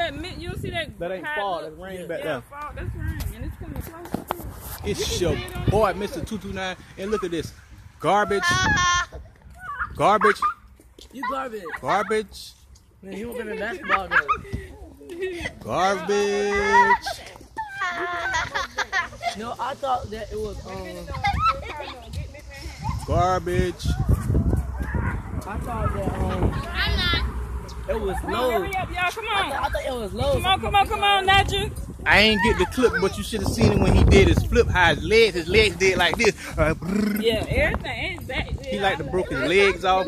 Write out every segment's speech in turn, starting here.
all that mint, you don't see that. That ain't fall, look? that's rain back yeah, there. fall, that's rain, and it's coming close. too. It's You your can see it boy, the- Mr. 229. And look at this. Garbage. Garbage. You garbage. Garbage. Man, you won't been in basketball though. Garbage. No, I thought that it was um. Garbage. I thought that um. I'm not. It was low. hurry up, y'all. Come I on. I thought it was low. Come on, come on, come on, Nadja. I ain't get the clip, but you should have seen him when he did his flip. How his legs, his legs did like this. Uh. Yeah, everything ain't that. He like to broke his legs off,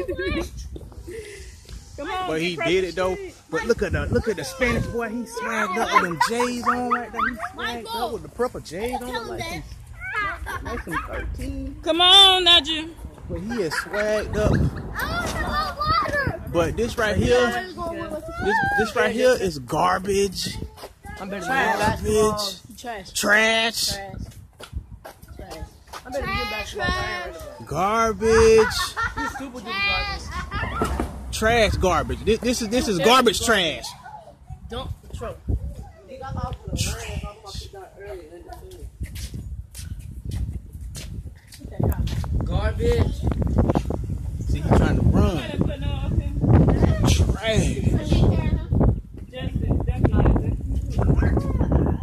Come on. but he did it though. But look at the look at the Spanish boy. He swagged up with them J's on right there. He swagged up with the purple J's on Tell like that. some, like some 13. Come on, Nadja. But he is swagged up. I want water. But this right here, this this right here is garbage, I'm better than basketball. garbage, Trash. trash, Trash. Trash. I'm better than you basketball. I ain't ready garbage, You stupid, garbage. trash, garbage. This, this is this is garbage trash. Don't throw. Garbage. See, he trying to run. Better put no up in. Trash. Justin, definitely.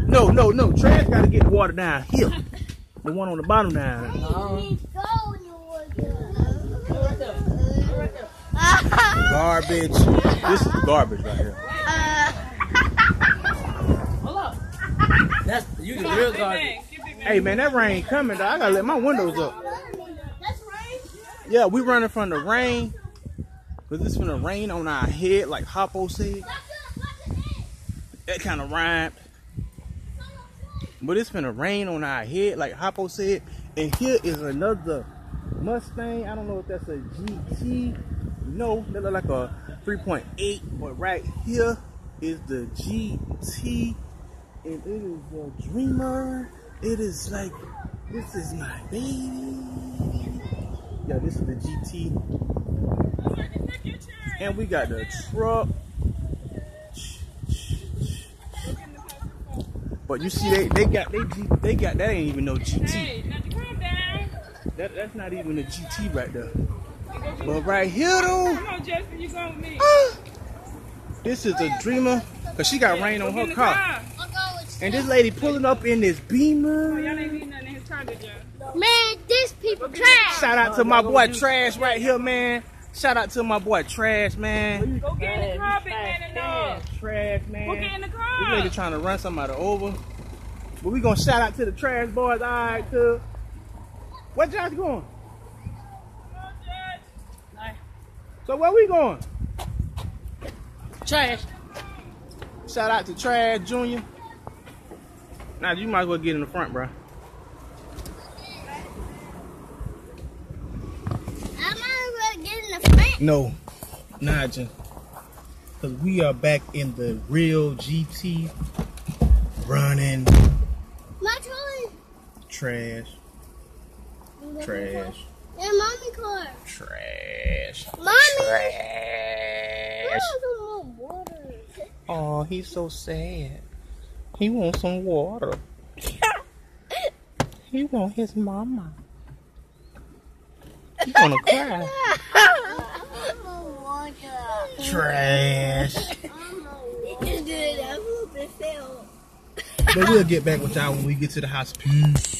No, no, no. Trash got to get the water down here. The one on the bottom down. Garbage. This is garbage right here. hold up. That's you the real garbage. Hey man, that rain coming. Though. I gotta let my windows up. That's right. Yeah, we running from the rain. Cause it's gonna rain on our head, like Hoppo said. That kind of rhymed. But it's gonna rain on our head, like Hoppo said. And here is another Mustang. I don't know if that's a GT. No, that look like a 3.8. But right here is the GT. And it is a Dreamer. It is like, this is my baby. Yeah, this is the GT. And we got the truck. But you see, they, they got they G, they got that ain't even no GT. Hey, Nadja, calm down. That that's not even a GT right there. But right here though, Come on, Justin, you going with me. Ah, this is a Dreamer, cause she got rain on her car. I'll go with And this lady pulling up in this Oh, Beamer. ain't need nothing in his car, did y'all? Man, this people trash. Shout out to my boy Trash right here, man. Shout out to my boy Trash, man. Go get in the car, big man, and Trash, Man. Go man. get in the This car. lady trying to run somebody over. But we gonna shout out to the trash boys, alright, too. Where Josh going? Come on, Judge. So where we going? Trash. Shout out to Trash Junior. Now you might as well get in the front, bro. I might as well get in the front. No, Naja. Cause we are back in the real GT running My trolley. trash, trash, Yeah, mommy car. trash, Mommy. trash. I want some more water. Oh, he's so sad. He wants some water. he want his mama. He gonna cry. I want more water. Trash. It's good. I hope it fell. But we'll get back with y'all when we get to the house. Peace.